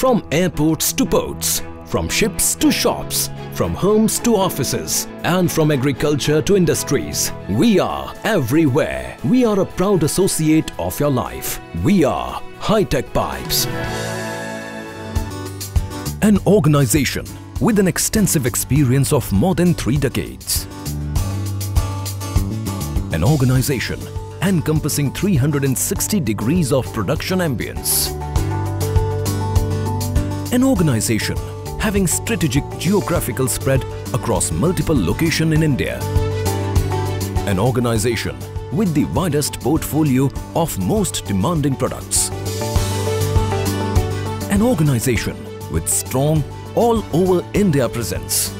From airports to ports, from ships to shops, from homes to offices, and from agriculture to industries, we are everywhere. We are a proud associate of your life. We are Hi-Tech Pipes. An organization with an extensive experience of more than three decades. An organization encompassing 360 degrees of production ambience. An organization having strategic geographical spread across multiple locations in India. An organization with the widest portfolio of most demanding products. An organization with strong all over India presence.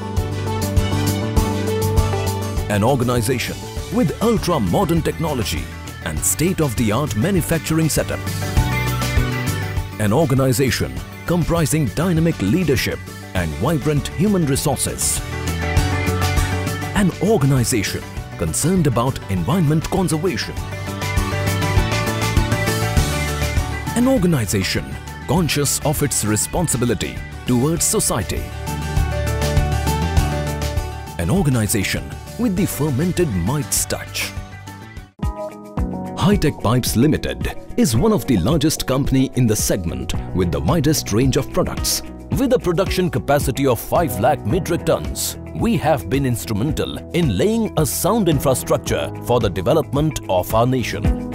An organization with ultra-modern technology and state-of-the-art manufacturing setup. An organization comprising dynamic leadership and vibrant human resources. An organization concerned about environment conservation. An organization conscious of its responsibility towards society. An organization with the fermented might's touch. Hi-Tech Pipes Limited is one of the largest company in the segment with the widest range of products. With a production capacity of 5 lakh metric tons, we have been instrumental in laying a sound infrastructure for the development of our nation.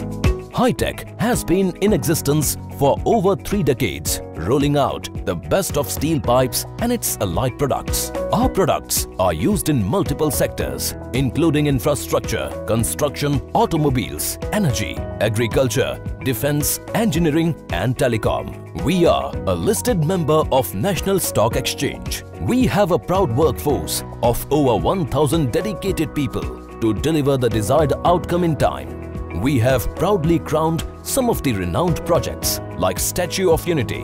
Hi-Tech has been in existence for over three decades, rolling out the best of steel pipes and its allied products. Our products are used in multiple sectors, including infrastructure, construction, automobiles, energy, agriculture, defense, engineering and telecom. We are a listed member of National Stock Exchange. We have a proud workforce of over 1000 dedicated people to deliver the desired outcome in time we have proudly crowned some of the renowned projects like Statue of Unity,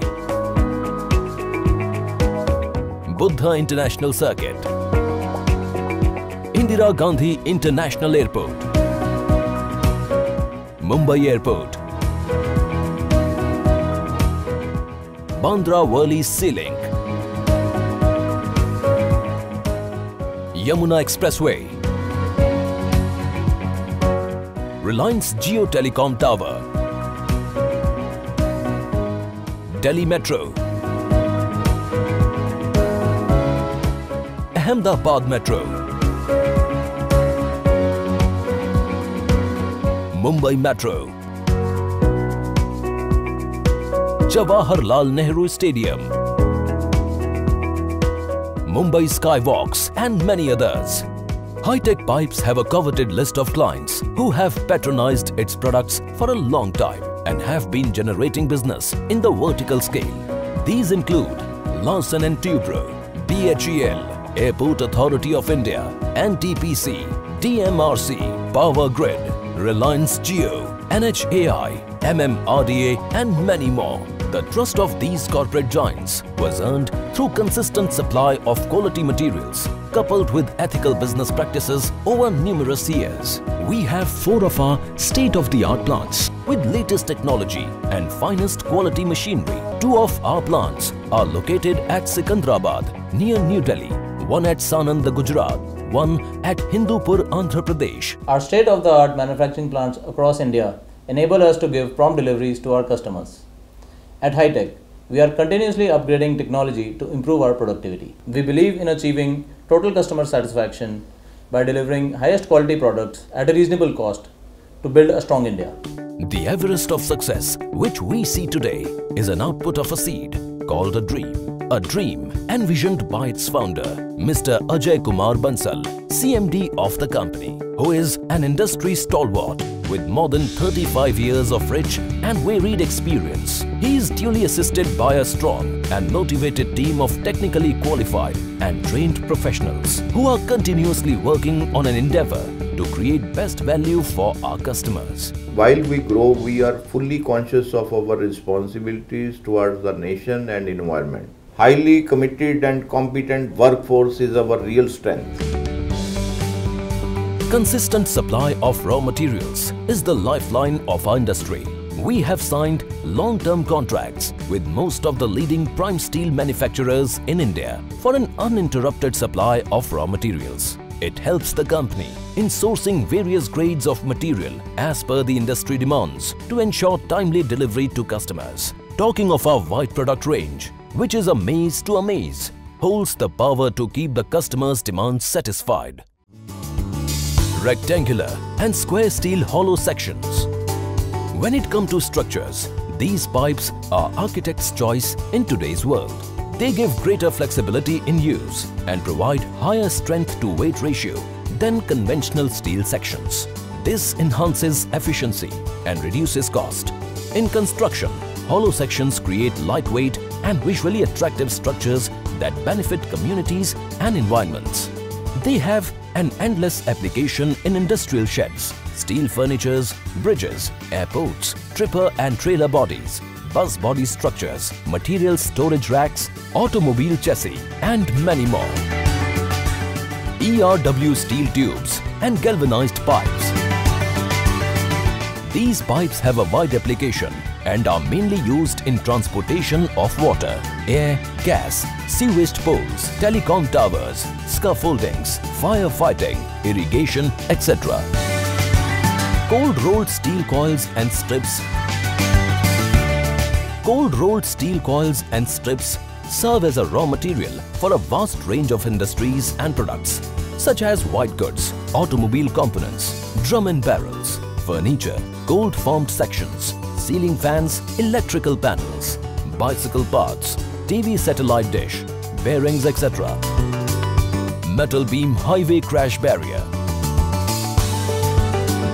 Buddha International Circuit, Indira Gandhi International Airport, Mumbai Airport, Bandra Worli Sea Link, Yamuna Expressway, Reliance Jio Telecom Tower, Delhi Metro, Ahmedabad Metro, Mumbai Metro, Jawaharlal Nehru Stadium, Mumbai Skywalks and many others. Hi-Tech Pipes have a coveted list of clients who have patronized its products for a long time and have been generating business in the vertical scale. These include Larsen & Toubro, BHEL, Airport Authority of India, NTPC, DMRC, Power Grid, Reliance Jio, NHAI, MMRDA and many more. The trust of these corporate giants was earned through consistent supply of quality materials coupled with ethical business practices over numerous years. We have four of our state-of-the-art plants with latest technology and finest quality machinery. Two of our plants are located at Sikandrabad near New Delhi, one at Sanand, Gujarat, one at Hindupur, Andhra Pradesh. Our state-of-the-art manufacturing plants across India enable us to give prompt deliveries to our customers. At Hi-Tech, we are continuously upgrading technology to improve our productivity. We believe in achieving total customer satisfaction by delivering highest quality products at a reasonable cost to build a strong India. The Everest of success which we see today is an output of a seed called a dream. A dream envisioned by its founder, Mr. Ajay Kumar Bansal, CMD of the company, who is an industry stalwart with more than 35 years of rich and varied experience. He is duly assisted by a strong and motivated team of technically qualified and trained professionals who are continuously working on an endeavor to create best value for our customers. While we grow, we are fully conscious of our responsibilities towards the nation and environment. Highly committed and competent workforce is our real strength. Consistent supply of raw materials is the lifeline of our industry. we have signed long-term contracts with most of the leading prime steel manufacturers in India for an uninterrupted supply of raw materials. It helps the company in sourcing various grades of material as per the industry demands to ensure timely delivery to customers. Talking of our wide product range, which is a maze to amaze, holds the power to keep the customer's demands satisfied. Rectangular and square steel hollow sections. When it comes to structures, these pipes are architect's choice in today's world. They give greater flexibility in use and provide higher strength to weight ratio than conventional steel sections. This enhances efficiency and reduces cost. In construction, hollow sections create lightweight and visually attractive structures that benefit communities and environments. They have an endless application in industrial sheds, steel furnitures, bridges, airports, tripper and trailer bodies, bus body structures, material storage racks, automobile chassis and many more. ERW steel tubes and galvanized pipes. These pipes have a wide application and are mainly used in transportation of water, air, gas, sewage poles, telecom towers, scaffoldings, firefighting, irrigation, etc. Cold rolled steel coils and strips Cold rolled steel coils and strips serve as a raw material for a vast range of industries and products such as white goods, automobile components, drum and barrels, furniture, cold formed sections, ceiling fans, electrical panels, bicycle parts, TV satellite dish, bearings etc. Metal beam highway crash barrier.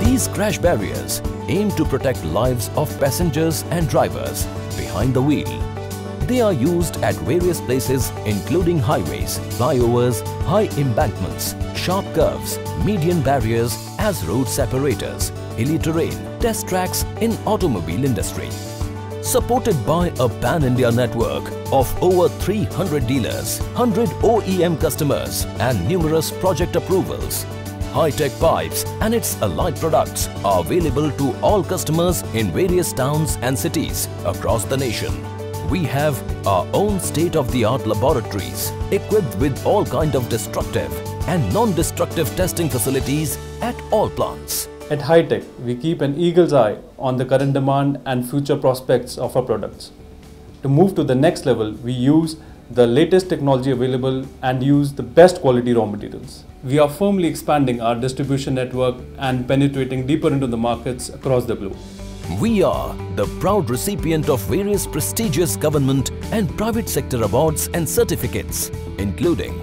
These crash barriers aim to protect lives of passengers and drivers behind the wheel. They are used at various places including highways, flyovers, high embankments, sharp curves, median barriers as road separators, hilly terrain, test tracks in automobile industry. Supported by a pan-India network of over 300 dealers, 100 OEM customers and numerous project approvals, Hi-Tech Pipes and its allied products are available to all customers in various towns and cities across the nation. We have our own state-of-the-art laboratories equipped with all kind of destructive and non-destructive testing facilities at all plants. At Hi-Tech, we keep an eagle's eye on the current demand and future prospects of our products. To move to the next level, we use the latest technology available and use the best quality raw materials. We are firmly expanding our distribution network and penetrating deeper into the markets across the globe. We are the proud recipient of various prestigious government and private sector awards and certificates, including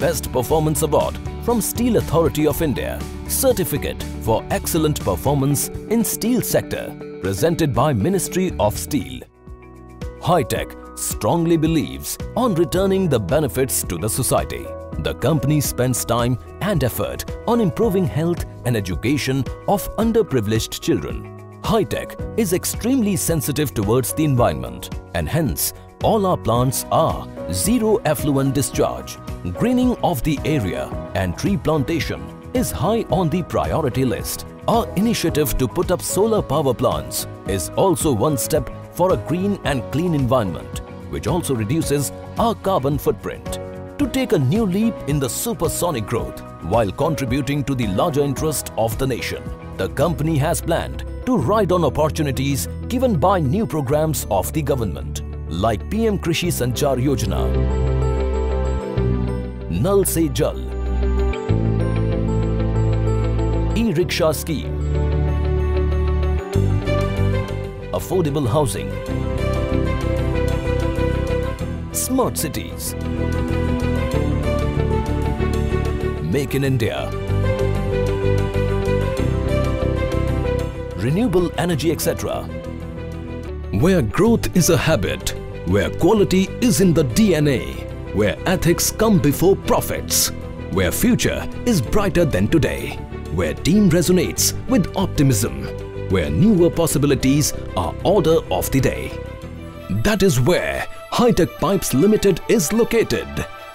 Best Performance Award from Steel Authority of India, Certificate for Excellent Performance in Steel Sector, presented by Ministry of Steel. Hi-Tech strongly believes on returning the benefits to the society. The company spends time and effort on improving health and education of underprivileged children. Hi-Tech is extremely sensitive towards the environment and hence all our plants are zero effluent discharge. Greening of the area and tree plantation is high on the priority list. Our initiative to put up solar power plants is also one step for a green and clean environment which also reduces our carbon footprint. To take a new leap in the supersonic growth while contributing to the larger interest of the nation, the company has planned to ride on opportunities given by new programs of the government like PM Krishi Sanchar Yojana, Nal Se Jal, E-Rickshaw Scheme, Affordable Housing, Smart cities. Make in India. Renewable energy etc. Where growth is a habit, where quality is in the DNA, where ethics come before profits, where future is brighter than today, where team resonates with optimism, where newer possibilities are order of the day. That is where Hi-Tech Pipes Limited is located,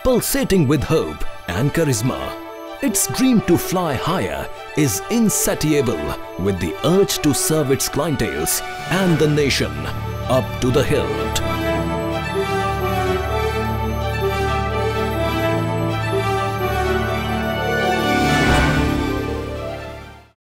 pulsating with hope and charisma. Its dream to fly higher is insatiable with the urge to serve its clientele and the nation up to the hill.